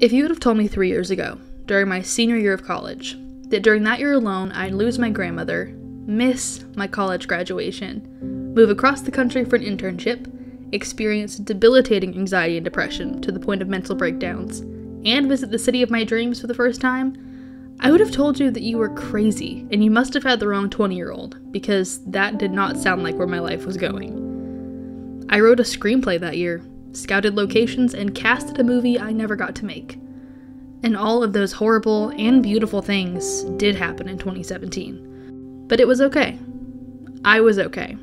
If you would have told me three years ago, during my senior year of college, that during that year alone I'd lose my grandmother, miss my college graduation, move across the country for an internship, experience debilitating anxiety and depression to the point of mental breakdowns, and visit the city of my dreams for the first time, I would have told you that you were crazy and you must have had the wrong 20 year old, because that did not sound like where my life was going. I wrote a screenplay that year, scouted locations, and casted a movie I never got to make. And all of those horrible and beautiful things did happen in 2017. But it was okay. I was okay.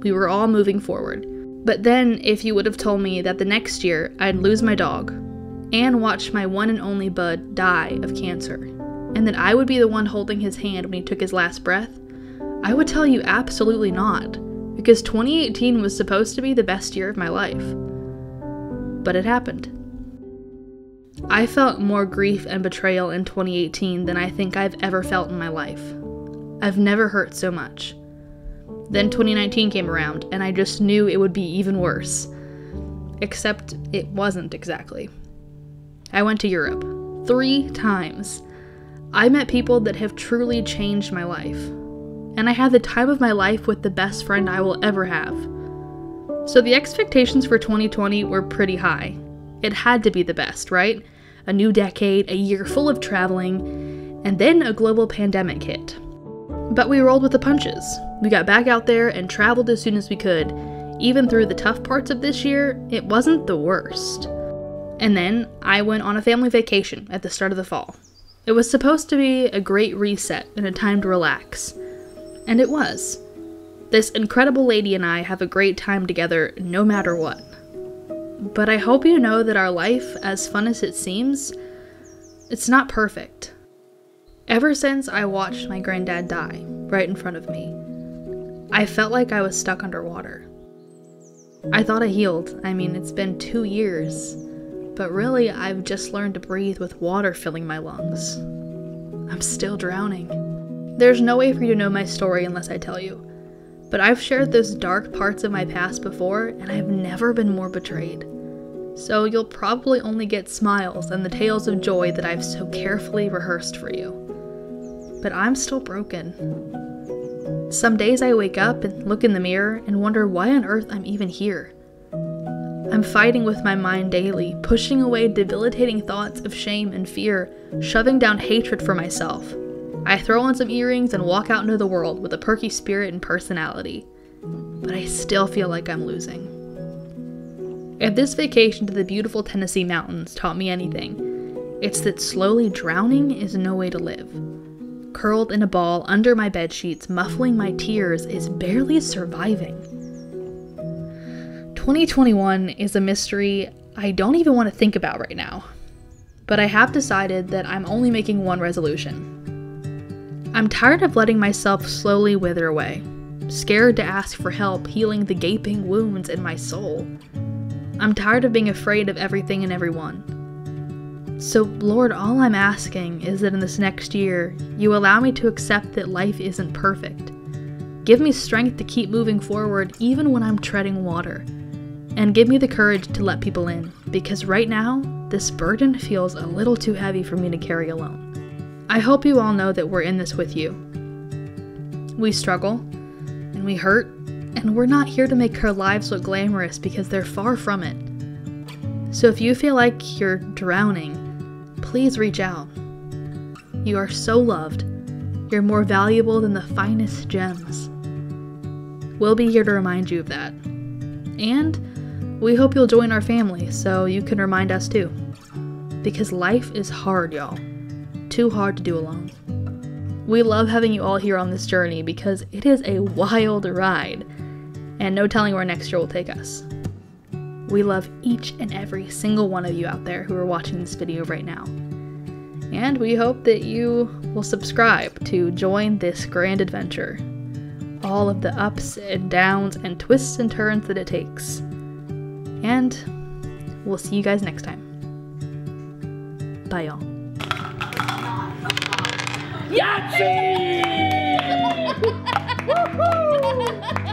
We were all moving forward. But then, if you would have told me that the next year I'd lose my dog and watch my one and only bud die of cancer, and that I would be the one holding his hand when he took his last breath, I would tell you absolutely not, because 2018 was supposed to be the best year of my life. But it happened. I felt more grief and betrayal in 2018 than I think I've ever felt in my life. I've never hurt so much. Then 2019 came around, and I just knew it would be even worse. Except it wasn't exactly. I went to Europe three times. I met people that have truly changed my life. And I had the time of my life with the best friend I will ever have. So the expectations for 2020 were pretty high. It had to be the best, right? A new decade, a year full of traveling, and then a global pandemic hit. But we rolled with the punches. We got back out there and traveled as soon as we could. Even through the tough parts of this year, it wasn't the worst. And then I went on a family vacation at the start of the fall. It was supposed to be a great reset and a time to relax. And it was. This incredible lady and I have a great time together no matter what. But I hope you know that our life, as fun as it seems, it's not perfect. Ever since I watched my granddad die right in front of me, I felt like I was stuck underwater. I thought I healed. I mean, it's been two years. But really, I've just learned to breathe with water filling my lungs. I'm still drowning. There's no way for you to know my story unless I tell you. But I've shared those dark parts of my past before, and I've never been more betrayed. So you'll probably only get smiles and the tales of joy that I've so carefully rehearsed for you. But I'm still broken. Some days I wake up and look in the mirror and wonder why on earth I'm even here. I'm fighting with my mind daily, pushing away debilitating thoughts of shame and fear, shoving down hatred for myself. I throw on some earrings and walk out into the world with a perky spirit and personality. But I still feel like I'm losing. If this vacation to the beautiful Tennessee mountains taught me anything, it's that slowly drowning is no way to live. Curled in a ball under my bed sheets, muffling my tears, is barely surviving. 2021 is a mystery I don't even want to think about right now. But I have decided that I'm only making one resolution. I'm tired of letting myself slowly wither away, scared to ask for help healing the gaping wounds in my soul. I'm tired of being afraid of everything and everyone. So, Lord, all I'm asking is that in this next year, you allow me to accept that life isn't perfect. Give me strength to keep moving forward even when I'm treading water and give me the courage to let people in, because right now, this burden feels a little too heavy for me to carry alone. I hope you all know that we're in this with you. We struggle, and we hurt, and we're not here to make our lives look glamorous because they're far from it. So if you feel like you're drowning, please reach out. You are so loved. You're more valuable than the finest gems. We'll be here to remind you of that. And we hope you'll join our family so you can remind us too. Because life is hard, y'all. Too hard to do alone. We love having you all here on this journey because it is a wild ride, and no telling where next year will take us. We love each and every single one of you out there who are watching this video right now. And we hope that you will subscribe to join this grand adventure. All of the ups and downs and twists and turns that it takes. And we'll see you guys next time. Bye, y'all. Yahtzee!